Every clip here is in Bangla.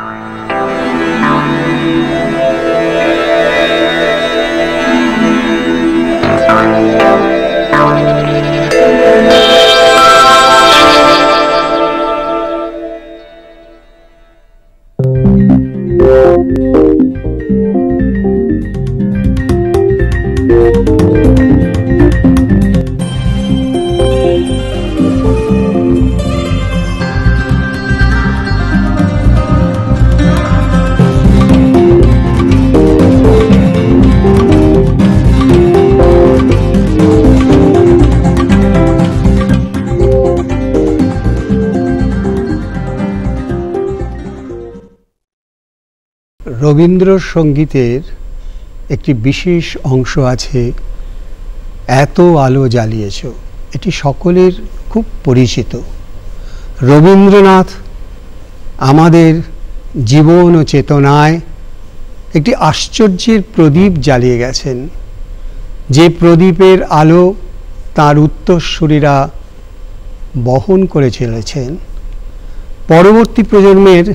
Bye. রবীন্দ্রসঙ্গীতের একটি বিশেষ অংশ আছে, এত আলো জ্বালিয়েছ। এটি সকলের খুব পরিচিত। রবীন্দ্রনাথ আমাদের জীবন ও চেতনায় একটি আশ্চর্যের প্রদীপ জ্বালিয়ে গেছেন, যে প্রদীপের আলো তার উত্তরসূরিরা বহন করে চলেছেন। পরবর্তী প্রজন্মের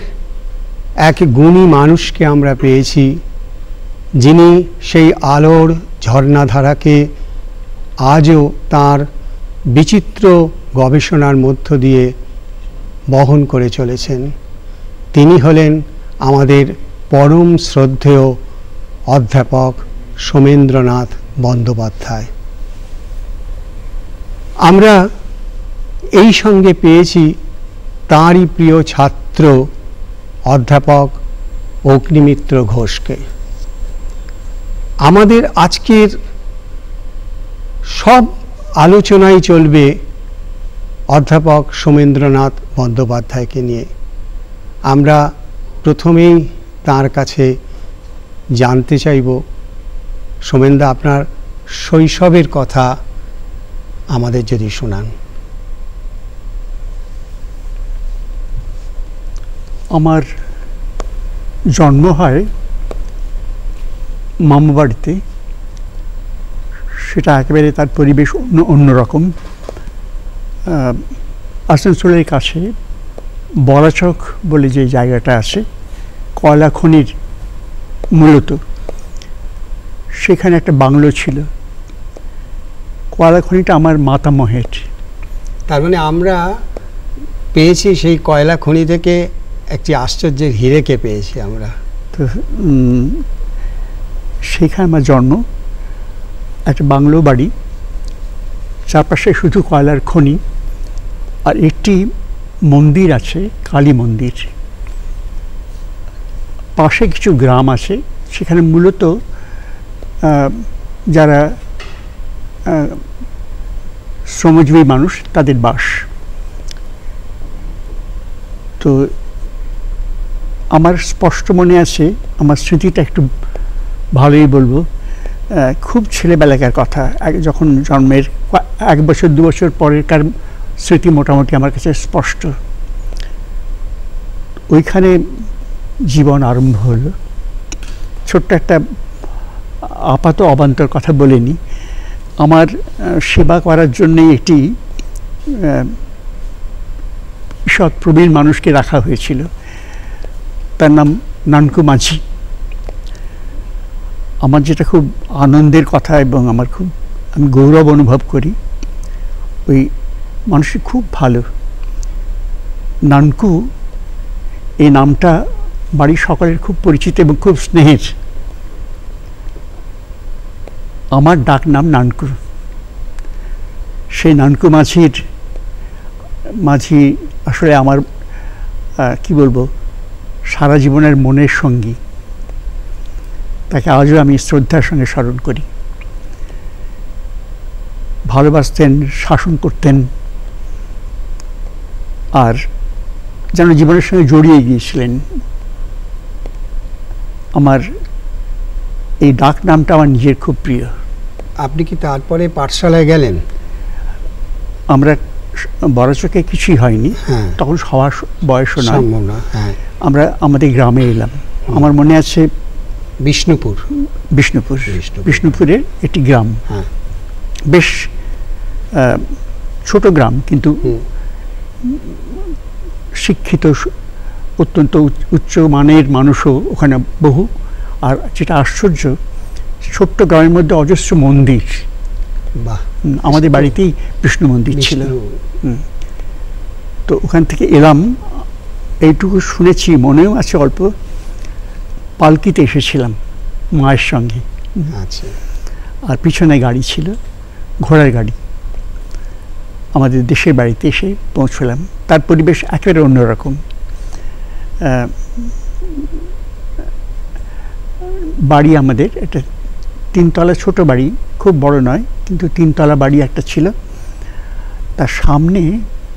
এক গুণী মানুষকে আমরা পেয়েছি, যিনি সেই আলোর ঝর্ণাধারাকে আজও তার বিচিত্র গবেষণার মধ্য দিয়ে বহন করে চলেছেন। তিনি হলেন আমাদের পরম শ্রদ্ধেয় অধ্যাপক সোমেন্দ্রনাথ বন্দ্যোপাধ্যায়। আমরা এই সঙ্গে পেয়েছি তাঁরই প্রিয় ছাত্র অধ্যাপক অগ্নিমিত্র ঘোষকে। আমাদের আজকের সব আলোচনাই চলবে অধ্যাপক সোমেন্দ্রনাথ বন্দ্যোপাধ্যায়কে নিয়ে। আমরা প্রথমেই তার কাছে জানতে চাইব, সোমেনদা আপনার শৈশবের কথা আমাদের যদি শোনান। আমার জন্ম হয় মামা বাড়িতে সেটা একেবারে তার পরিবেশ অন্য অন্যরকম আসানসোলের কাছে বড়াচক বলে যে জায়গাটা আছে, কয়লা খনির মূলত। সেখানে একটা বাংলো ছিল। কয়লা খনিটা আমার মাতামহের তার মানে আমরা পেয়েছি সেই কয়লা খনি থেকে একটি আশ্চর্যের হিরেকে পেয়েছি আমরা। তো সেখানে আমার জন্ম। একটা বাংলো বাড়ি। চারপাশে শুধু কয়লার খনি। আর একটি মন্দির আছে, কালী মন্দির। পাশে কিছু গ্রাম আছে। সেখানে মূলত যারা শ্রমজীবী মানুষ, তাদের বাস। তো আমার স্পষ্ট মনে আছে আমার স্মৃতিটা একটু ভালোই বলব। খুব ছেলেবেলাকার কথা। যখন জন্মের এক বছর দু বছর পরেরকার স্মৃতি মোটামুটি আমার কাছে স্পষ্ট। ওইখানে জীবন আরম্ভ হলো। ছোট্ট একটা আপাত অবান্তর কথা বলিনি। আমার সেবা করার জন্যই একটি আহ, সৎ প্রবীণ মানুষকে রাখা হয়েছিল। তার নাম নানকু মাঝি। আমার যেটা খুব আনন্দের কথা এবং আমার খুব, আমি গৌরব অনুভব করি, ওই মানুষটি খুব ভালো। নানকু এই নামটা বাড়ির সকলের খুব পরিচিত এবং খুব স্নেহের। আমার ডাক নাম নানকু। সেই নানকু মাঝির, মাঝি আসলে আমার কি বলব সারা জীবনের মনের সঙ্গী। তাকে আজও আমি শ্রদ্ধার সঙ্গে স্মরণ করি। ভালোবাসতেন শাসন করতেন আর যেন জীবনের সঙ্গে জড়িয়ে গিয়েছিলেন। আমার এই ডাক নামটা আমার নিজের খুব প্রিয়। আপনি কি তারপরে পাঠশালায় গেলেন? আমরা বড় চোখে কিছুই হয়নি। হ্যাঁ। তখন হওয়ার বয়সও নয় না হ্যাঁ। আমরা আমাদের গ্রামে এলাম। আমার মনে আছে বিষ্ণুপুর। বিষ্ণুপুর। বিষ্ণুপুর। বিষ্ণুপুরের একটি গ্রাম। হ্যাঁ। বেশ ছোট গ্রাম কিন্তু শিক্ষিত অত্যন্ত উচ্চ- মানের মানুষও ওখানে বহু। আর যেটা আশ্চর্য ছোট্ট গ্রামের মধ্যে অজস্র মন্দির। আমাদের বাড়িতেই বিষ্ণু মন্দির ছিল। তো ওখান থেকে এলাম। এইটুকু শুনেছি মনেও আছে অল্প। পালকিতে এসেছিলাম মায়ের সঙ্গে। আচ্ছা। আর পিছনে গাড়ি ছিল ঘোড়ার গাড়ি। আমাদের দেশের বাড়িতে এসে পৌঁছলাম। তার পরিবেশ একেবারে অন্যরকম। বাড়ি আমাদের একটা তিনতলা ছোট বাড়ি খুব বড় নয় কিন্তু তিনতলা বাড়ি একটা ছিল। তার সামনে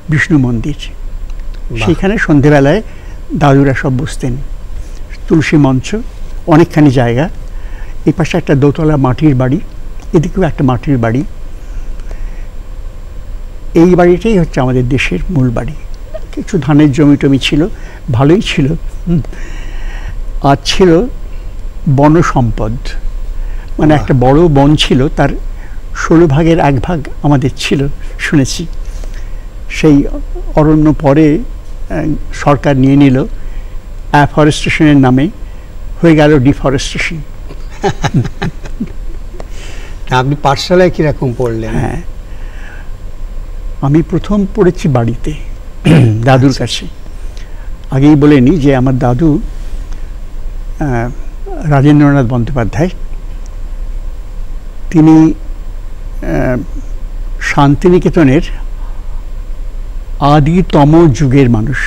বিষ্ণু মন্দির। সেখানে সন্ধেবেলায় দাদুরা সব বসতেন। তুলসী মঞ্চ অনেকখানি জায়গা। এই পাশে একটা দোতলা মাটির বাড়ি এদিকেও একটা মাটির বাড়ি। এই বাড়িটাই হচ্ছে আমাদের দেশের মূল বাড়ি। কিছু ধানের জমি টমি ছিল ভালোই ছিল। আর ছিল বন সম্পদ মানে একটা বড় বন ছিল তার ষোলো ভাগের এক ভাগ আমাদের ছিল শুনেছি। সেই অরণ্য পরে সরকার নিয়ে নিল অ্যাফরেস্টেশনের নামে হয়ে গেল ডিফরেস্টেশন আপনি পাঠশালায় কীরকম পড়লেন? হ্যাঁ। আমি প্রথম পড়েছি বাড়িতে দাদুর কাছে। আগেই বলে নি যে আমার দাদু রাজেন্দ্রনাথ বন্দ্যোপাধ্যায় তিনি শান্তিনিকেতনের আদিতম যুগের মানুষ।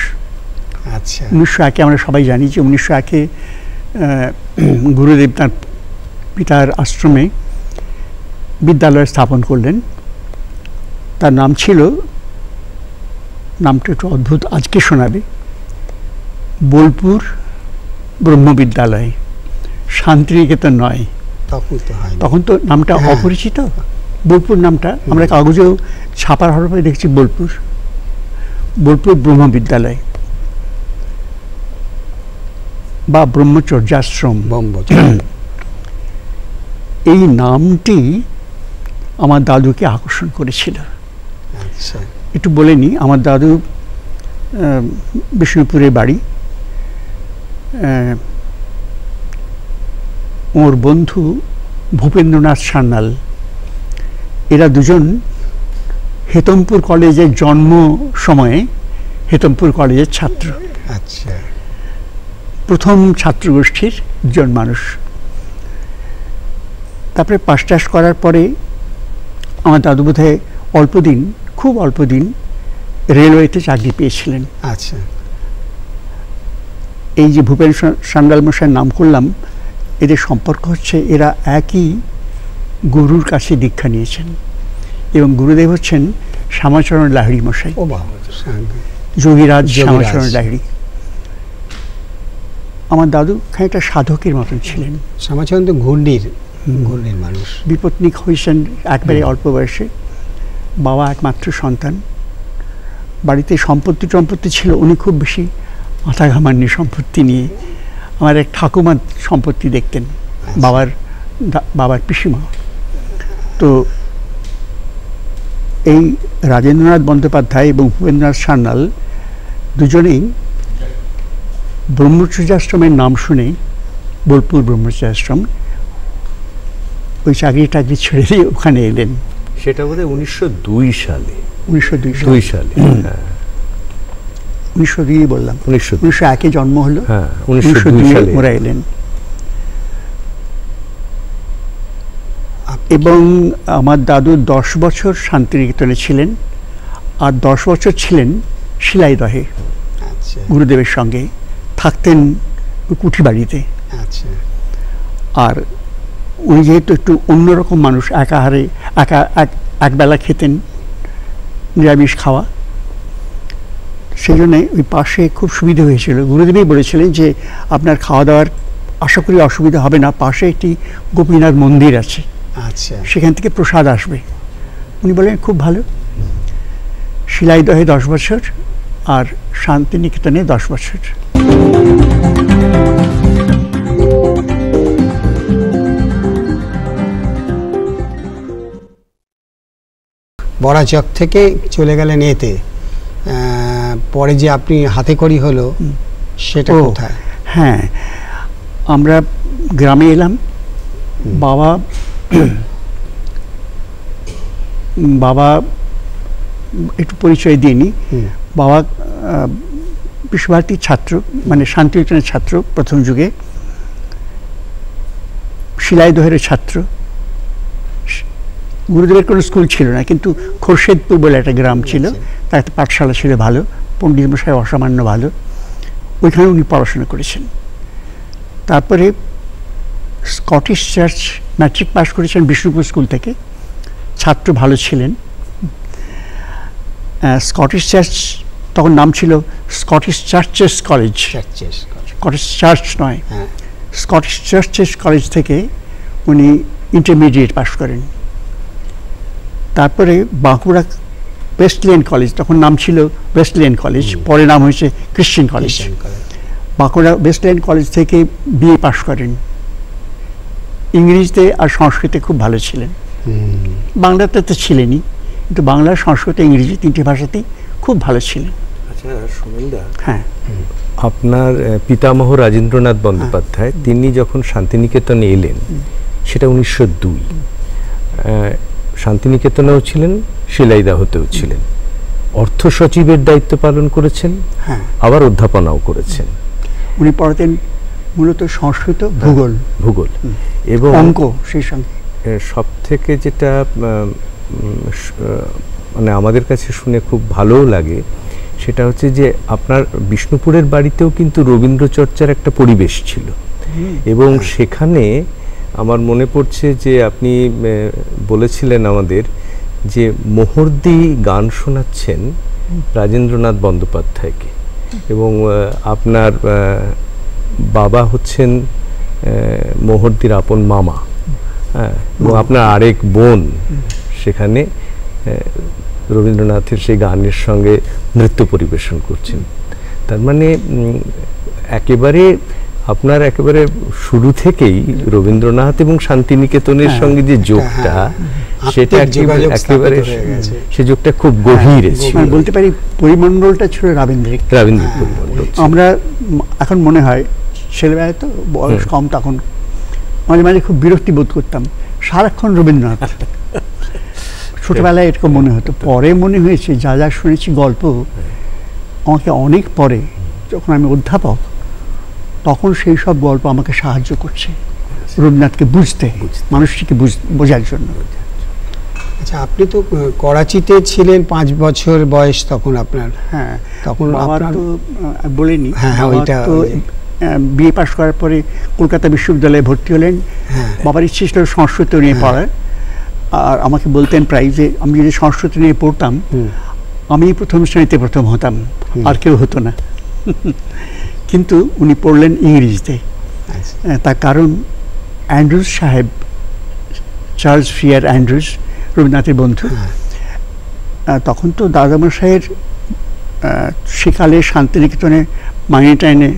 আচ্ছা। উনিশশো একে আমরা সবাই জানি যে উনিশশো একে গুরুদেব তার পিতার আশ্রমে বিদ্যালয় স্থাপন করলেন। তার নাম ছিল নামটা একটু অদ্ভুত আজকে শোনাবে বোলপুর ব্রহ্মবিদ্যালয় শান্তিনিকেতন নয়। তখন তো হয় তখন তো নামটা হ্যাঁ। অপরিচিত? বোলপুর নামটা? আমরা কাগজেও ছাপার হরফে দেখছি বোলপুর। বোলপুর ব্রহ্ম বিদ্যালয় বা ব্রহ্মচর্যাশ্রম। এই নামটি আমার দাদুকে আকর্ষণ করেছিল। আচ্ছা। একটু বলে নিই আমার দাদু আহ, বিষ্ণুপুরে বাড়ি। ওর বন্ধু ভূপেন্দ্রনাথ সান্যাল। এরা দুজন হেতমপুর কলেজের জন্ম সময়ে হেতমপুর কলেজের ছাত্র। আচ্ছা। প্রথম ছাত্রগোষ্ঠীর দুজন মানুষ। তারপরে পাশ টাস করার পরে আমার দাদু বোধহয় অল্প দিন খুব অল্প দিন রেলওয়েতে চাকরি পেয়েছিলেন। আচ্ছা। এই যে ভূপেন সা- সান্যাল মশাইয়ের নাম করলাম এদের সম্পর্ক হচ্ছে এরা একই গুরুর কাছে দীক্ষা নিয়েছেন এবং গুরুদেব হচ্ছেন শ্যামাচরণ লাহিড়ি মশাই। যোগীরাজ। শ্যামাচরণ লাহিড়ি। আমার দাদু খানিকটা সাধকের মতন ছিলেন। শ্যামাচন্দ্র ঘূর্ণির ঘূর্ণির মানুষ। বিপত্নিক হয়েছেন একবারে অল্প বয়সে। বাবা একমাত্র সন্তান। বাড়িতে সম্পত্তি টম্পত্তি ছিল উনি খুব বেশি মাথা ঘামাননি সম্পত্তি নিয়ে। আমার এক ঠাকুমার সম্পত্তি দেখতেন বাবার বাবার পিসিমা। তো এই রাজেন্দ্রনাথ বন্দ্যোপাধ্যায় এবং ভূপেন্দ্রনাথ সান্যাল দুজনেই ব্রহ্মচর্যাশ্রমের নাম শুনে বোলপুর ব্রহ্মচর্যাশ্রম ওই চাকরি টাকরি ছেড়ে দিয়ে ওখানে এলেন। সেটা বোধহয় উনিশশো দুই সালে। উনিশশো সালে। উনিশশো দুই বললাম। উনিশশো উনিশশো একে জন্ম হলো। হ্যাঁ উনিশশো দুই ওরা এলেন এবং আমার দাদু দশ বছর শান্তিনিকেতনে ছিলেন আর দশ বছর ছিলেন শিলাইদহে। আচ্ছা। গুরুদেবের সঙ্গে থাকতেন ওই কুঠি বাড়িতে আচ্ছা। আর উনি যেহেতু একটু অন্যরকম মানুষ একাহারে একা এক একবেলা খেতেন নিরামিষ খাওয়া সেই জন্যে ওই পাশে খুব সুবিধা হয়েছিল। গুরুদেবই বলেছিলেন যে আপনার খাওয়া দাওয়ার আশা করি অসুবিধা হবে না। পাশে একটি গোপীনাথ মন্দির আছে। আচ্ছা। সেখান থেকে প্রসাদ আসবে। উনি বলেন খুব ভালো। শিলাইদহে দশ বছর আর শান্তিনিকেতনে দশ বছর। বড়াচক থেকে চলে গেলেন এতে। পরে যে আপনি হাতে করি হলো সেটা কোথায়? হ্যাঁ আমরা গ্রামে এলাম বাবা বাবা একটু পরিচয় দিইনি। বাবা বিশ্বভারতীর ছাত্র মানে শান্তিনিকেতনের ছাত্র প্রথম যুগে। শিলাইদহের ছাত্র। গুরুদেবের কোনো স্কুল ছিল না কিন্তু খোরশেদপুর বলে একটা গ্রাম ছিল। তার একটা পাঠশালা ছিল ভালো। পণ্ডিত মশাই অসামান্য ভালো। ওইখানে উনি পড়াশোনা করেছেন। তারপরে স্কটিশ চার্চ ম্যাট্রিক পাস করেছেন বিষ্ণুপুর স্কুল থেকে। ছাত্র ভালো ছিলেন। স্কটিশ চার্চ তখন নাম ছিল Scottish churches college Scottish church নয়। স্কটিশ চার্চেস কলেজ থেকে উনি ইন্টারমিডিয়েট পাশ করেন। তারপরে বাঁকুড়া ওয়েস্টল্যান্ড কলেজ তখন নাম ছিল ওয়েস্টল্যান্ড কলেজ পরে নাম হয়েছে Christian college Bankura Westland college থেকে বিএ পাশ করেন। ইংরেজিতে আর সংস্কৃতে খুব ভালো ছিলেন। বাংলাতে তো ছিলেনই কিন্তু বাংলা সংস্কৃত ইংরেজি তিনটি ভাষাতেই খুব ভালো ছিলেন। আচ্ছা হ্যাঁ। আপনার পিতামহ রাজেন্দ্রনাথ বন্দ্যোপাধ্যায় তিনি যখন শান্তিনিকেতনে এলেন সেটা উনিশশো দুই। শান্তিনিকেতনেও ছিলেন শিলাইদাহতেও ছিলেন। অর্থ সচিবের দায়িত্ব পালন করেছেন হ্যাঁ। আবার অধ্যাপনাও করেছেন। উনি পড়াতেন মূলত সংস্কৃত ভূগোল। ভূগোল। এবং অঙ্ক সেই সঙ্গে। সব থেকে যেটা মানে আমাদের কাছে শুনে খুব ভালোও লাগে সেটা হচ্ছে যে আপনার বিষ্ণুপুরের বাড়িতেও কিন্তু রবীন্দ্র চর্চার একটা পরিবেশ ছিল। এবং সেখানে আমার মনে পড়ছে যে আপনি বলেছিলেন আমাদের যে মোহর্দি গান শোনাচ্ছেন রাজেন্দ্রনাথ বন্দ্যোপাধ্যায়কে। এবং আপনার বাবা হচ্ছেন মোহর্দির আপন মামা। হ্যাঁ এবং আপনার আরেক বোন সেখানে রবীন্দ্রনাথের সেই গানের সঙ্গে নৃত্য পরিবেশন করছেন। তার মানে একেবারে আপনার একেবারে শুরু থেকেই রবীন্দ্রনাথ এবং শান্তিনিকেতনের হ্যাঁ, সঙ্গে যে যোগটা হ্যাঁ, সেটা একেবারে- হয়ে। সে যোগটা খুব গভীরে ছিল। মানে বলতে পারি পরিমণ্ডলটা ছিল রাবীন্দ্রিক। রবীন্দ্র পরিমণ্ডল আমরা এখন মনে হয় ছেলেবেলায় তো বয়স কম তখন মাঝে মাঝে খুব বিরক্তি বোধ করতাম। সারাক্ষণ রবীন্দ্রনাথ। ছোটবেলায় এরকম মনে হতো। পরে মনে হয়েছে যা যা শুনেছি গল্প আমাকে অনেক পরে যখন আমি অধ্যাপক তখন সেই সব গল্প আমাকে সাহায্য করছে। রবীন্দ্রনাথকে বুঝতে মানুষটিকে বুঝ- বোঝার জন্য। আচ্ছা আপনি তো করাচিতে ছিলেন পাঁচ বছর বয়স তখন আপনার হ্যাঁ তখন তো বলিনি। হ্যাঁ, হ্যাঁ, ওইটা- তো বিএ পাশ করার পরে কলকাতা বিশ্ববিদ্যালয়ে ভর্তি হলেন। হ্যাঁ। বাবার ইচ্ছে ছিল সংস্কৃত নিয়ে পড়ার। আর আমাকে বলতেন প্রায় যে আমি যদি সংস্কৃত নিয়ে পড়তাম আমি প্রথম শ্রেণীতে প্রথম হতাম। আর কেউ হতো না। কিন্তু উনি পড়লেন ইংরেজিতে। তার কারণ অ্যান্ড্রুজ সাহেব চার্লস ফিয়ার অ্যান্ড্রুজ রবীন্দ্রনাথের বন্ধু। হ্যাঁ। তখন তো দাদামশাইয়ের সেকালে শান্তিনিকেতনে মাইনে টাইনে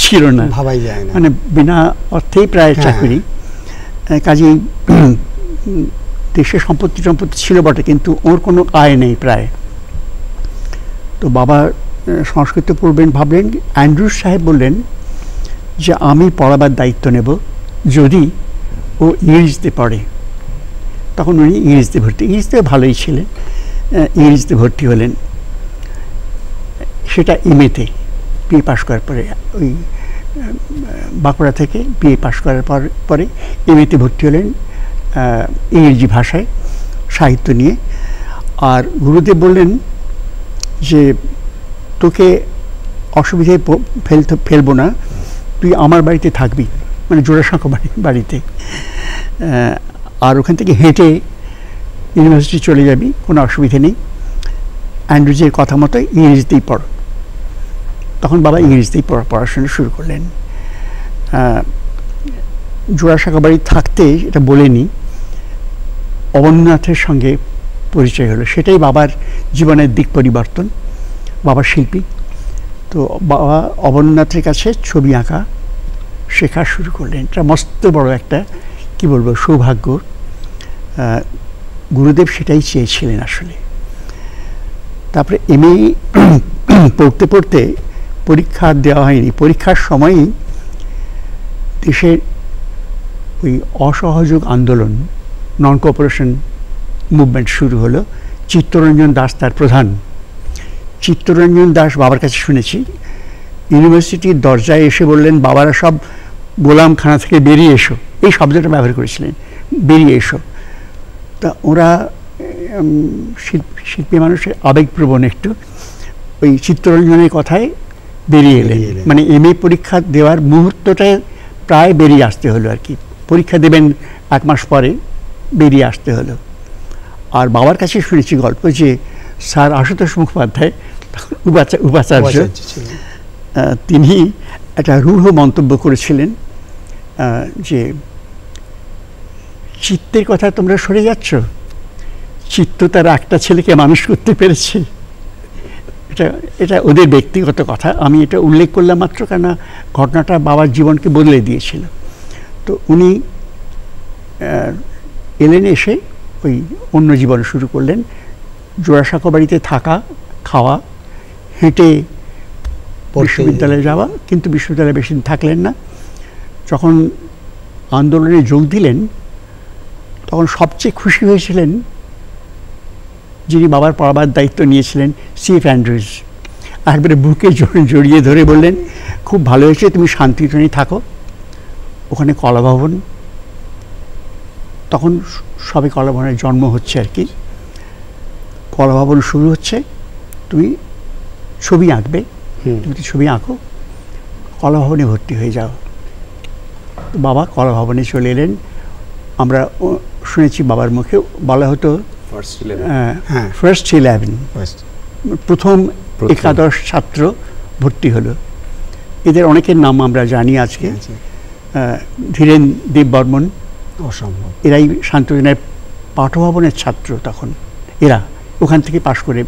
ছিল না। ভাবাই যায় না। মানে বিনা অর্থেই প্রায় হ্যাঁ, চাকরি। কাজেই দেশে সম্পত্তি সম্পত্তি ছিল বটে কিন্তু ওর কোনো আয় নেই প্রায়। তো বাবা সংস্কৃত পড়বেন, ভাবলেন, অ্যান্ড্রু সাহেব বললেন যে, আমি পড়াবার দায়িত্ব নেব যদি ও ইংরেজিতে পড়ে। তখন উনি ইংরেজিতে ভর্তি ইংরেজিতে ভালোই ছিলেন ইংরেজিতে ভর্তি হলেন। সেটা এমএতে, বিএ পাশ করার পরে, ওই বাঁকুড়া থেকে বিএ পাশ করার পর, পরে এমএতে ভর্তি হলেন ইংরেজি ভাষায় সাহিত্য নিয়ে। আর গুরুদেব বললেন যে তোকে অসুবিধায় ফেলতে, ফেলব না। তুই আমার বাড়িতে থাকবি মানে জোড়াসাঁকো বাড়ি, বাড়িতে। আর ওখান থেকে হেঁটে ইউনিভার্সিটি চলে যাবি, কোনো অসুবিধে নেই। অ্যান্ড্রুজের কথা মতো ইংরেজিতেই পড়। তখন বাবা ইংরেজিতেই পড়া, পড়াশোনা শুরু করলেন। জোড়াসাঁকো বাড়ি থাকতে এটা বলেনি। অবনীনাথের সঙ্গে পরিচয় হলো। সেটাই বাবার জীবনের দিক পরিবর্তন। বাবা শিল্পী। তো বাবা অবনীনাথের কাছে ছবি আঁকা শেখা শুরু করলেন। এটা মস্ত বড় একটা, কি বলব, সৌভাগ্য। গুরুদেব সেটাই চেয়েছিলেন আসলে। তারপরে এমএ পড়তে পড়তে পরীক্ষা দেওয়া হয়নি। পরীক্ষার সময়ই দেশের ওই অসহযোগ আন্দোলন নন কোঅপারেশন মুভমেন্ট শুরু হলো। চিত্তরঞ্জন দাস তার প্রধান। চিত্তরঞ্জন দাস বাবার কাছে শুনেছি। ইউনিভার্সিটির দরজায় এসে বললেন বাবারা সব গোলামখানা থেকে বেরিয়ে এসো। এই শব্দটা ব্যবহার করেছিলেন বেরিয়ে এসো। তা ওরা শিল্পী মানুষের আবেগপ্রবণ একটু ওই চিত্তরঞ্জনের কথায় বেরিয়ে এলেন। মানে এম এ পরীক্ষা দেওয়ার মুহূর্তটায় প্রায় বেরিয়ে আসতে হলো আর কি। পরীক্ষা দেবেন এক মাস পরে বেরিয়ে আসতে হলো। আর বাবার কাছে শুনেছি গল্প যে স্যার আশুতোষ মুখোপাধ্যায় তখন উপাচার্য তিনি একটা রূঢ় মন্তব্য করেছিলেন যে চিত্তের কথা তোমরা সরে যাচ্ছ চিত্ত তার একটা ছেলেকে মানুষ করতে পেরেছে। এটা এটা ওদের ব্যক্তিগত কথা আমি এটা উল্লেখ করলাম মাত্র কেন ঘটনাটা বাবার জীবনকে বদলে দিয়েছিল। তো উনি এলেন এসে ওই অন্য জীবন শুরু করলেন জোড়াসাঁকো বাড়িতে থাকা খাওয়া হেঁটে বিশ্ববিদ্যালয়ে যাওয়া কিন্তু বিশ্ববিদ্যালয়ে বেশি দিন থাকলেন না। যখন আন্দোলনে যোগ দিলেন তখন সবচেয়ে খুশি হয়েছিলেন যিনি বাবার পড়াবার দায়িত্ব নিয়েছিলেন সিএফ অ্যান্ড্রুজ একবারে বুকে জড়ি- জড়িয়ে ধরে বললেন খুব ভালো হয়েছে তুমি শান্তিনিকেতনেই থাকো। ওখানে কলাভবন। তখন সবে কলাভবনের জন্ম হচ্ছে আর কি। কলাভবন শুরু হচ্ছে। তুমি ছবি আঁকবে। তুমি ছবি আঁকো? কলাভবনে ভর্তি হয়ে যাও। বাবা কলাভবনে চলে এলেন। আমরা শুনেছি বাবার মুখে। বলা হতো হ্যাঁ। ফার্স্ট ইলেভেন প্রথম। একাদশ ছাত্র ভর্তি হলো। এদের অনেকের নাম আমরা জানি আজকে। ধীরেন দেব বর্মন অসম্ভব। এরাই শান্তজনের পাঠভবনের ছাত্র তখন। এরা ওখান থেকে পাশ করে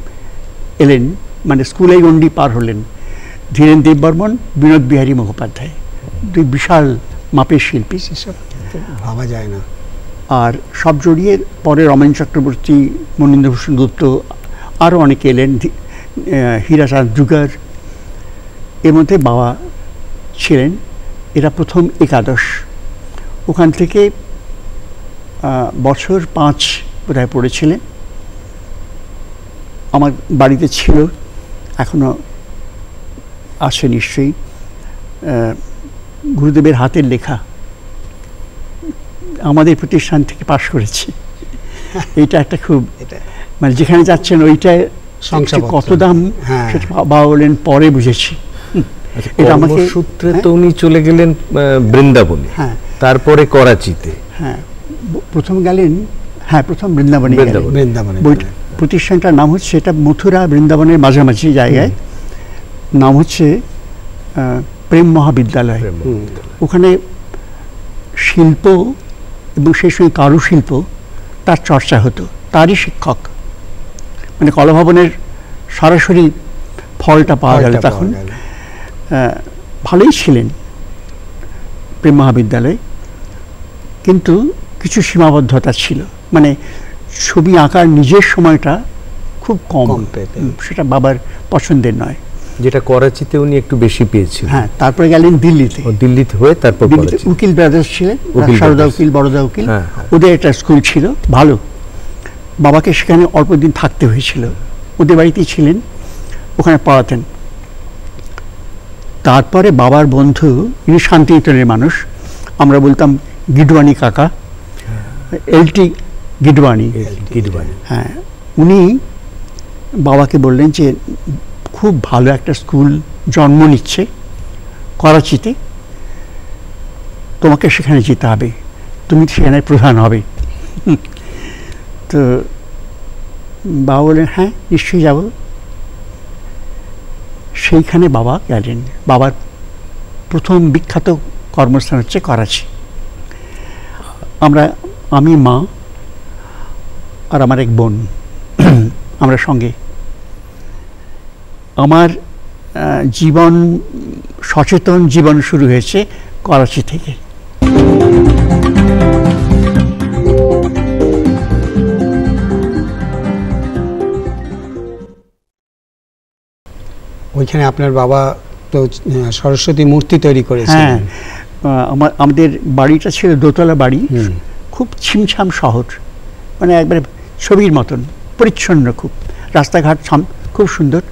এলেন মানে স্কুলেই গণ্ডি পার হলেন ধীরেন দেব বর্মন বিনোদ বিহারী মুখোপাধ্যায়। দুই বিশাল মাপের শিল্পী। সেসব ভাবা যায় না। আর সব জড়িয়ে পরে রমেন চক্রবর্তী মনীন্দ্রভূষণ গুপ্ত আরও অনেকে এলেন হীরাচাঁদ যুগার এর মধ্যে বাবা ছিলেন এরা প্রথম একাদশ। ওখান থেকে বছর পাঁচ বোধহয় পড়েছিলেন। আমার বাড়িতে ছিল এখনও আছে নিশ্চয়ই। আহ, গুরুদেবের হাতের লেখা আমাদের প্রতিষ্ঠান থেকে পাশ করেছি। এটা একটা খুব এটা। মানে যেখানে যাচ্ছেন ওইটায়। কত দাম হ্যাঁ। সেটা বা- বাবা বলেন পরে বুঝেছি। আচ্ছা, এটা আমাকে- কর্মসূত্রে তো উনি চলে গেলেন আহ, বৃন্দাবনে। হ্যাঁ। তারপরে করাচিতে। হ্যাঁ। প্রথম গেলেন? হ্যাঁ প্রথম বৃন্দাবনে বৃন্দাবনে। বৃন্দাবনে বই প্রতিষ্ঠানটার নাম হচ্ছে এটা মথুরা বৃন্দাবনের মাঝামাঝি জায়গায়। নাম হচ্ছে প্রেম মহাবিদ্যালয়। ওখানে শিল্প এবং সেই সঙ্গে কারুশিল্প তার চর্চা হতো। তারই শিক্ষক। মানে কলাভবনের সরাসরি ফলটা পাওয়া গেল তখন। আহ, ভালোই ছিলেন প্রেম মহাবিদ্যালয়ে। কিন্তু কিছু সীমাবদ্ধতা ছিল। মানে ছবি আঁকার নিজের সময়টা খুব কম। সেটা বাবার পছন্দের নয়। যেটা করাচিতে উনি একটু বেশি পেয়েছিলেন। হ্যাঁ তারপরে গেলেন দিল্লিতে। দিল্লিতে হয়ে তারপর উকিল ব্রাদার্স ছিলেন সারদা উকিল বড়দা উকিল। হ্যাঁ, হ্যাঁ। ওদের একটা স্কুল ছিল ভালো। বাবাকে সেখানে অল্প দিন থাকতে হয়েছিল। ওদের বাড়িতেই ছিলেন ওখানে পড়াতেন। তারপরে বাবার বন্ধু ইনি শান্তিনিকেতনের মানুষ আমরা বলতাম গিডওয়ানি কাকা। এলটি গিডওয়ানি গিরবানি হ্যাঁ উনি বাবাকে বললেন যে খুব ভালো একটা স্কুল জন্ম নিচ্ছে করাচিতে তোমাকে সেখানে যেতে হবে তুমি সেখানে প্রধান হবে। তো বাবা বললেন হ্যাঁ নিশ্চয়ই যাব। সেইখানে বাবা গেলেন। বাবার প্রথম বিখ্যাত কর্মস্থান হচ্ছে করাচি। আমরা আমি মা আর আমার এক বোন আমরা সঙ্গে। আমার জীবন সচেতন জীবন শুরু হয়েছে করাচি থেকে। ওইখানে আপনার বাবা তো সরস্বতী মূর্তি তৈরি হ্যাঁ আহ, আমার আমাদের বাড়িটা ছিল দোতলা বাড়ি। খুব ছিমছাম শহর। মানে একবারে ছবির মতন পরিচ্ছন্ন খুব। রাস্তাঘাট খুব সুন্দর।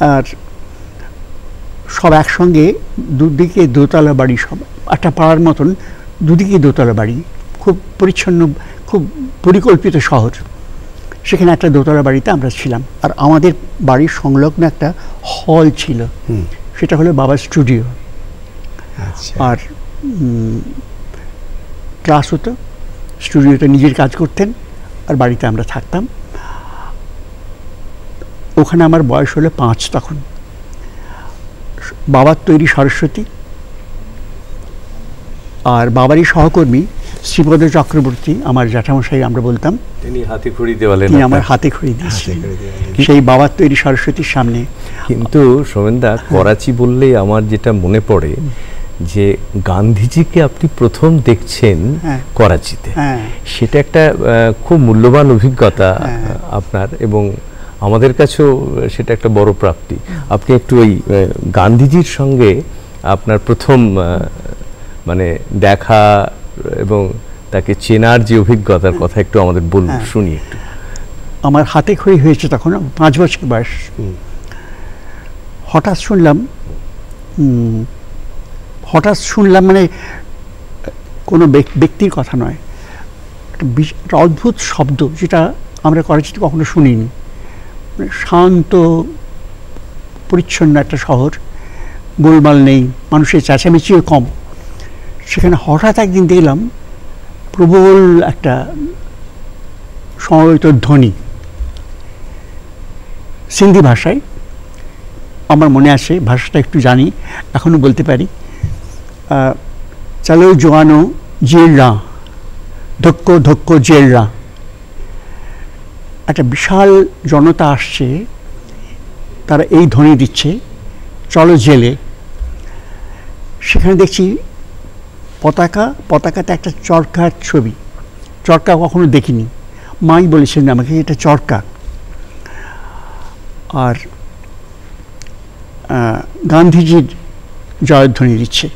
আর সব একসঙ্গে দুদিকে দোতলা বাড়ি সব একটা পাড়ার মতন দুদিকে দোতলা বাড়ি। খুব পরিচ্ছন্ন খুব পরিকল্পিত শহর। সেখানে একটা দোতলা বাড়িতে আমরা ছিলাম। আর আমাদের বাড়ির সংলগ্ন একটা হল ছিল। সেটা হলো বাবার স্টুডিও। আচ্ছা। আর ক্লাস হতো। স্টুডিওতে নিজের কাজ করতেন। আর বাড়িতে আমরা থাকতাম। ওখানে আমার বয়স হলো পাঁচ তখন। বাবার তৈরি সরস্বতী আর বাবারই সহকর্মী শ্রীপদ চক্রবর্তী আমার জ্যাঠামশাই আমরা বলতাম। তিনি হাতে খড়ি দেওয়ালেন আমার। হাতে খড়ি দিয়েছিলেন সেই বাবার তৈরি সরস্বতীর সামনে। কিন্তু সোমেনদা করাচি বললেই আমার যেটা মনে পড়ে যে গান্ধীজিকে আপনি প্রথম দেখছেন হ্যাঁ। করাচিতে হ্যাঁ সেটা একটা খুব মূল্যবান অভিজ্ঞতা হ্যাঁ। আপনার এবং আমাদের কাছেও সেটা একটা বড় প্রাপ্তি আপনি একটু ওই গান্ধীজির সঙ্গে আপনার প্রথম মানে দেখা এবং তাকে চেনার যে অভিজ্ঞতার কথা একটু আমাদের বলুন। শুনি একটু আমার হাতে খড়ি হয়েছে তখন পাঁচ বছর বয়স। হঠাৎ শুনলাম হঠাৎ শুনলাম মানে কোনো ব্যক- ব্যক্তির কথা নয়। একটা অদ্ভুত শব্দ যেটা আমরা করাচিতে কখনো শুনিনি। মানে শান্ত, পরিচ্ছন্ন একটা শহর। গোলমাল নেই, মানুষের চেঁচামেচিও কম। সেখানে হঠাৎ একদিন দেখলাম, প্রবল একটা সমবেত ধ্বনি। সিন্ধি ভাষায়। আমার মনে আছে, ভাষাটা একটু জানি এখনও বলতে পারি। চালো জোয়ানো জেলরা, ধক্কো ধক্কো জেলরা। একটা বিশাল জনতা আসছে, তারা এই ধ্বনি দিচ্ছে, চলো জেলে। সেখানে দেখছি পতাকা, পতাকাতে একটা চরকার ছবি। চরকা কখনো দেখিনি। মাই বলেছিলেন আমাকে এটা চরকা। আর গান্ধীজির জয়ধ্বনি দিচ্ছে।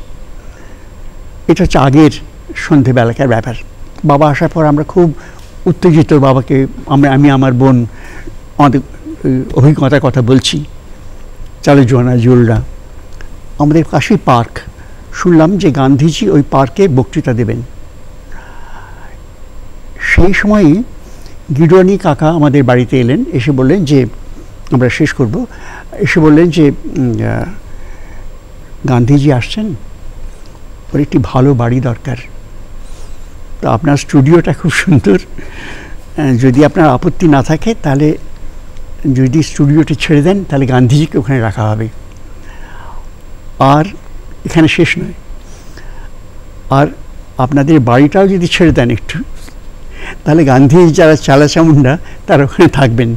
এটা হচ্ছে আগের সন্ধেবেলাকার ব্যাপার। বাবা আসার পর আমরা খুব উত্তেজিত, বাবাকে আমরা আমি আমার বোন আমাদের অভিজ্ঞতার কথা বলছি। চালু জোনা জুলরা। আমাদের পাশেই পার্ক। শুনলাম যে গান্ধীজি ওই পার্কে বক্তৃতা দেবেন। সেই সময়ই গিডওয়ানি কাকা আমাদের বাড়িতে এলেন, এসে বললেন যে, আমরা শেষ করব, এসে বললেন যে গান্ধীজি আসছেন। ওর একটি ভালো বাড়ি দরকার। তো আপনার স্টুডিওটা খুব সুন্দর। যদি আপনার আপত্তি না থাকে, তাহলে যদি স্টুডিওটি ছেড়ে দেন, তাহলে গান্ধীজিকে ওখানে রাখা হবে। আর এখানে শেষ নয়। আর আপনাদের বাড়িটাও যদি ছেড়ে দেন একটু, তাহলে গান্ধী যারা চালাচামুন্ডা, তারা ওখানে থাকবেন।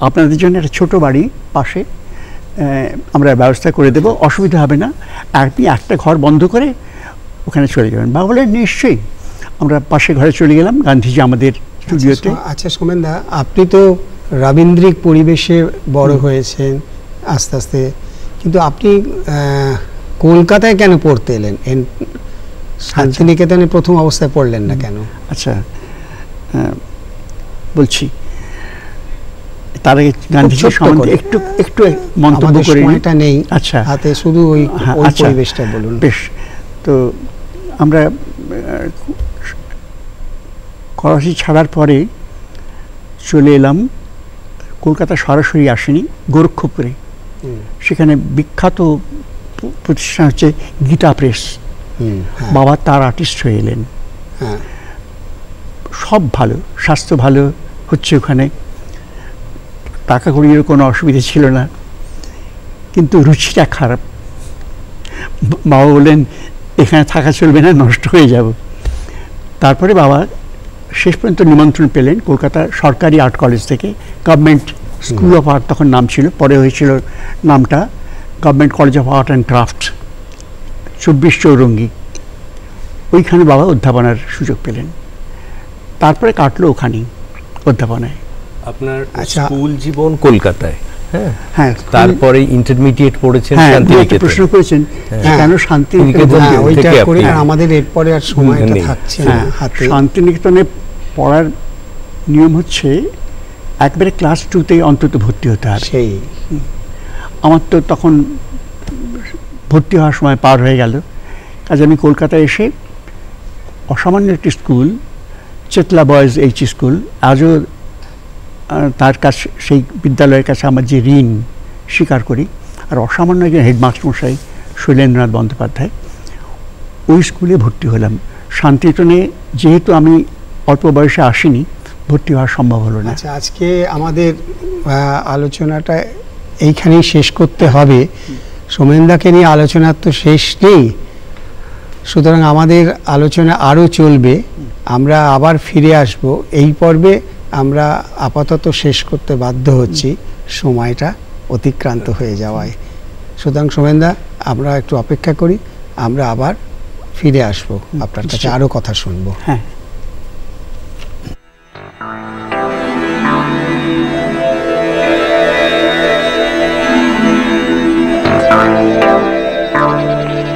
আপনাদের জন্য একটা ছোট বাড়ি পাশে আমরা ব্যবস্থা করে দেব। অসুবিধা হবে না। আপনি একটা ঘর বন্ধ করে ওখানে চলে যাবেন। বা বললেন নিশ্চয়ই আমরা পাশে ঘরে চলে গেলাম গান্ধীজি আমাদের স্টুডিওতে। আচ্ছা, আচ্ছা সোমেনদা আপনি তো রবীন্দ্রিক পরিবেশে বড় হয়েছেন আস্তে আস্তে কিন্তু আপনি কলকাতায় কেন পড়তে এলেন? শান্তিনিকেতনে প্রথম অবস্থায় পড়লেন না কেন? আচ্ছা বলছি তার আগে গান্ধীজি সম্বন্ধে একটু একটু মন্তব্য করে নেই আচ্ছা। হাতে শুধু ওই হ্যাঁ, আচ্ছা। পরিবেশটা বলুন। বেশ। তো আমরা করাচি ছাড়ার পরে চলে এলাম কলকাতা সরাসরি আসেনি গোরক্ষপুরে। সেখানে বিখ্যাত প্রতিষ্ঠান হচ্ছে গীতা প্রেস। হ্যাঁ, বাবা তার আর্টিস্ট হয়ে এলেন। হ্যাঁ, সব ভালো স্বাস্থ্য ভালো হচ্ছে ওখানে। টাকা কড়ির কোনো অসুবিধা ছিল না। কিন্তু রুচিটা খারাপ। বাবা বললেন এখানে থাকা চলবে না নষ্ট হয়ে যাব। তারপরে বাবা শেষ পর্যন্ত নিমন্ত্রণ পেলেন কলকাতা সরকারি আর্ট কলেজ থেকে। গভর্নমেন্ট স্কুল অফ আর্ট তখন নাম ছিল পরে হয়েছিল নামটা government college of art and craft চব্বিশ চৌরঙ্গি। ওইখানে বাবা অধ্যাপনার সুযোগ পেলেন। তারপরে কাটলো ওখানেই অধ্যাপনায়। আপনার আচ্ছা। স্কুল জীবন কলকাতায়? হ্যাঁ। হ্যাঁ তারপরে ইন্টারমিডিয়েট পড়েছেন হ্যাঁ শান্তিনিকেতন। প্রশ্ন করেছেন হ্যাঁ। কেন শান্তি শান্তিনিকেতন ওইটা করি আর আমাদের এরপরে আর সময়টা থাকছে না হাতে। শান্তিনিকেতনে পড়ার নিয়ম হচ্ছে একবারে ক্লাস টুতেই অন্তত ভর্তি হতে হবে। সেই। আমার তো তখন ভর্তি হওয়ার সময় পার হয়ে গেল। কাজে আমি কলকাতায় এসে অসামান্য একটি school Chetla boys H school আজও তার কাছে, সেই বিদ্যালয়ের কাছে আমার যে ঋণ স্বীকার করি, আর অসামান্য একজন হেডমাস্টার মশাই শৈলেন্দ্রনাথ বন্দ্যোপাধ্যায়, ওই স্কুলে ভর্তি হলাম। শান্তিনিকেতনে যেহেতু আমি অল্প বয়সে আসিনি, ভর্তি হওয়া সম্ভব হলো না। আচ্ছা আজকে আমাদের আলোচনাটা এইখানেই শেষ করতে হবে। সোমেনদাকে নিয়ে আলোচনার তো শেষ নেই। সুতরাং আমাদের আলোচনা আরও চলবে। আমরা আবার ফিরে আসব। এই পর্বে আমরা আপাতত শেষ করতে বাধ্য হচ্ছি। সময়টা অতিক্রান্ত হয়ে যাওয়ায়। সুতরাং সোমেনদা আমরা একটু অপেক্ষা করি। আমরা আবার ফিরে আসব। আপনার কাছে আরও কথা শুনব। হ্যাঁ।